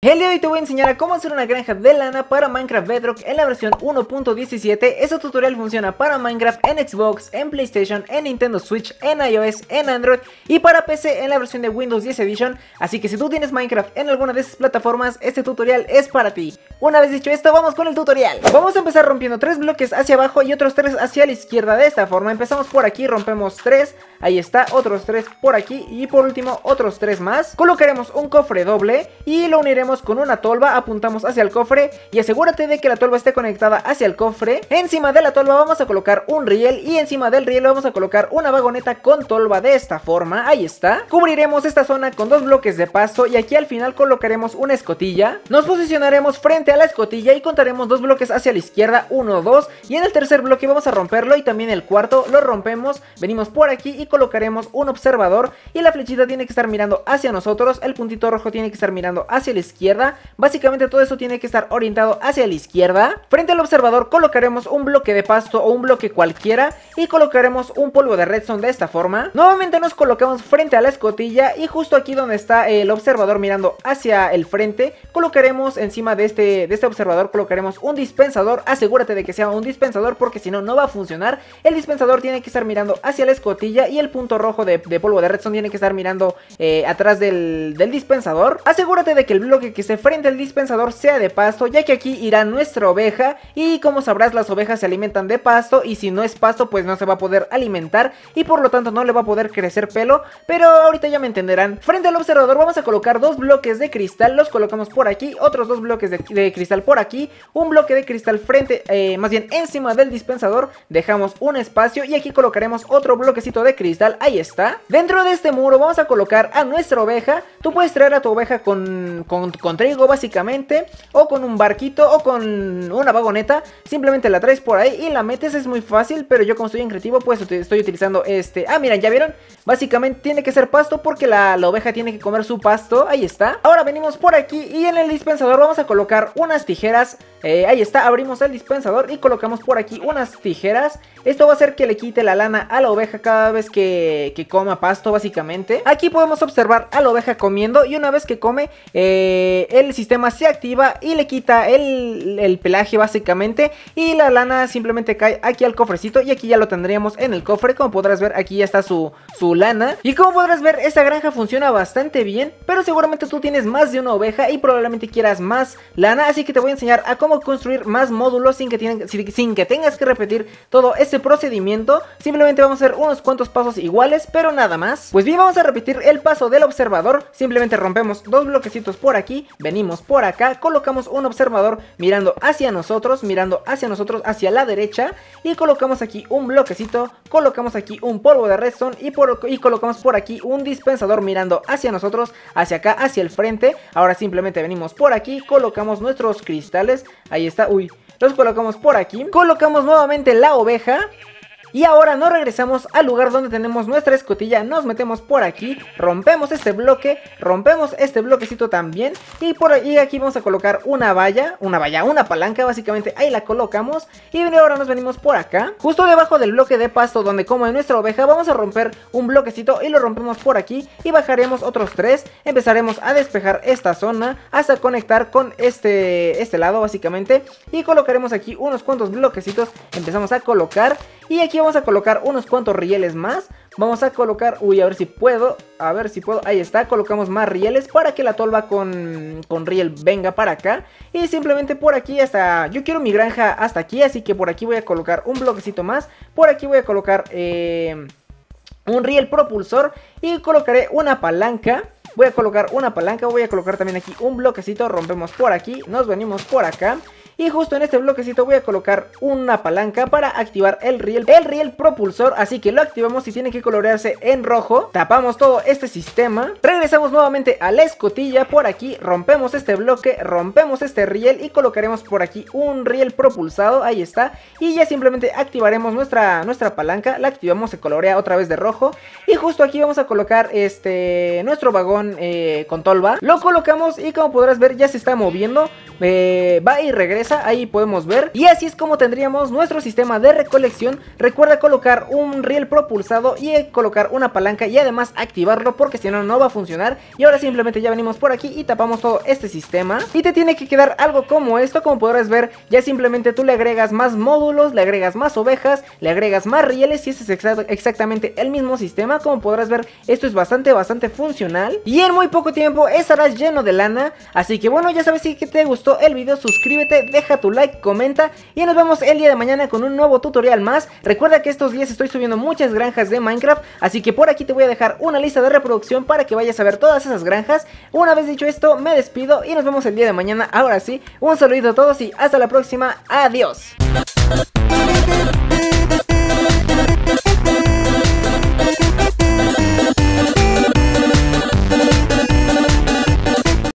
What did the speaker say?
El día de hoy te voy a enseñar a cómo hacer una granja de lana para Minecraft Bedrock en la versión 1.17 Este tutorial funciona para Minecraft en Xbox, en PlayStation, en Nintendo Switch, en iOS, en Android y para PC en la versión de Windows 10 Edition. Así que si tú tienes Minecraft en alguna de esas plataformas, este tutorial es para ti. Una vez dicho esto, vamos con el tutorial. Vamos a empezar rompiendo tres bloques hacia abajo y otros tres hacia la izquierda. De esta forma Empezamos por aquí, rompemos tres, ahí está, otros tres por aquí y por último otros tres más Colocaremos un cofre doble y lo uniremos con una tolva, apuntamos hacia el cofre y asegúrate de que la tolva esté conectada hacia el cofre. Encima de la tolva vamos a colocar un riel y encima del riel vamos a colocar una vagoneta con tolva de esta forma, ahí está. Cubriremos esta zona con dos bloques de pasto y aquí al final colocaremos una escotilla. Nos posicionaremos frente a la escotilla y contaremos dos bloques hacia la izquierda, uno, dos y en el tercer bloque vamos a romperlo y también el cuarto lo rompemos, venimos por aquí y colocaremos un observador y la flechita tiene que estar mirando hacia nosotros, el puntito rojo tiene que estar mirando hacia la izquierda Básicamente todo eso tiene que estar orientado hacia la izquierda. Frente al observador colocaremos un bloque de pasto o un bloque cualquiera y colocaremos un polvo de redstone de esta forma. Nuevamente nos colocamos frente a la escotilla y justo aquí donde está el observador mirando hacia el frente, colocaremos encima de este, de este observador, colocaremos un dispensador. Asegúrate de que sea un dispensador porque si no, no va a funcionar. El dispensador tiene que estar mirando hacia la escotilla y el punto rojo de, polvo de redstone tiene que estar mirando eh, atrás del, del dispensador. Asegúrate de que el bloque que esté frente al dispensador sea de pasto, ya que aquí irá nuestra oveja y como sabrás las ovejas se alimentan de pasto y si no es pasto pues no se va a poder alimentar y por lo tanto no le va a poder crecer pelo, pero ahorita ya me entenderán. Frente al observador vamos a colocar dos bloques de cristal, los colocamos por aquí, otros dos bloques de, cristal por aquí, un bloque de cristal frente, eh, más bien encima del dispensador, dejamos un espacio y aquí colocaremos otro bloquecito de cristal, ahí está. Dentro de este muro vamos a colocar a nuestra oveja, tú puedes traer a tu oveja con, con trigo básicamente o con un barquito o con una vagoneta. Simplemente la traes por ahí y la metes. Es muy fácil pero yo como estoy en creativo pues estoy utilizando este ah mira ya vieron básicamente tiene que ser pasto porque la, oveja tiene que comer su pasto ahí está. Ahora venimos por aquí y en el dispensador vamos a colocar unas tijeras eh, ahí está abrimos el dispensador y colocamos por aquí unas tijeras. Esto va a hacer que le quite la lana a la oveja cada vez que, que coma pasto básicamente. Aquí podemos observar a la oveja comiendo y una vez que come eh, el sistema se activa y le quita el, pelaje básicamente. Y la lana simplemente cae aquí al cofrecito y aquí ya lo tendríamos en el cofre. Como podrás ver aquí ya está su, su lana. Y como podrás ver esta granja funciona bastante bien pero seguramente tú tienes más de una oveja y probablemente quieras más lana. Así que te voy a enseñar a cómo construir más módulos sin que, sin que tengas que repetir todo ese procedimiento. Simplemente vamos a hacer unos cuantos pasos iguales pero nada más. Pues bien vamos a repetir el paso del observador. Simplemente rompemos dos bloquecitos por aquí venimos por acá, colocamos un observador mirando hacia nosotros, mirando hacia nosotros, hacia la derecha y colocamos aquí un bloquecito, colocamos aquí un polvo de redstone y, por, y colocamos por aquí un dispensador mirando hacia nosotros, hacia acá, hacia el frente. Ahora simplemente venimos por aquí, colocamos nuestros cristales, ahí está, uy, los colocamos por aquí, colocamos nuevamente la oveja y ahora nos regresamos al lugar donde tenemos nuestra escotilla, nos metemos por aquí, rompemos este bloque, rompemos este bloquecito también y por ahí aquí vamos a colocar una valla, una valla, una palanca básicamente, ahí la colocamos y ahora nos venimos por acá, justo debajo del bloque de pasto donde come nuestra oveja vamos a romper un bloquecito y lo rompemos por aquí y bajaremos otros tres, empezaremos a despejar esta zona hasta conectar con este, este lado básicamente y colocaremos aquí unos cuantos bloquecitos, empezamos a colocar y aquí vamos a colocar unos cuantos rieles más. Vamos a colocar, uy, a ver si puedo, a ver si puedo, ahí está, colocamos más rieles para que la tolva con, con riel venga para acá. Y simplemente por aquí hasta, yo quiero mi granja hasta aquí, así que por aquí voy a colocar un bloquecito más. Por aquí voy a colocar eh, un riel propulsor y colocaré una palanca. Voy a colocar una palanca, voy a colocar también aquí un bloquecito, rompemos por aquí, nos venimos por acá. Y justo en este bloquecito voy a colocar una palanca para activar el riel, el riel propulsor. Así que lo activamos y tiene que colorearse en rojo. Tapamos todo este sistema. Regresamos nuevamente a la escotilla por aquí. Rompemos este bloque, rompemos este riel y colocaremos por aquí un riel propulsado. Ahí está. Y ya simplemente activaremos nuestra, nuestra palanca. La activamos, se colorea otra vez de rojo. Y justo aquí vamos a colocar este nuestro vagón eh, con tolva. Lo colocamos y como podrás ver ya se está moviendo. Eh, va y regresa ahí podemos ver. Y así es como tendríamos nuestro sistema de recolección. Recuerda colocar un riel propulsado y colocar una palanca y además activarlo porque si no, no va a funcionar. Y ahora simplemente ya venimos por aquí y tapamos todo este sistema. Y te tiene que quedar algo como esto, como podrás ver, ya simplemente tú le agregas más módulos, le agregas más ovejas, le agregas más rieles y ese es exactamente el mismo sistema. Como podrás ver, esto es bastante, bastante funcional. Y en muy poco tiempo estarás lleno de lana. Así que bueno, ya sabes si te gustó el video, suscríbete, deja tu like, comenta y nos vemos el día de mañana con un nuevo tutorial más. Recuerda que estos días estoy subiendo muchas granjas de Minecraft, así que por aquí te voy a dejar una lista de reproducción para que vayas a ver todas esas granjas. Una vez dicho esto, me despido y nos vemos el día de mañana. Ahora sí, un saludito a todos y hasta la próxima. Adiós.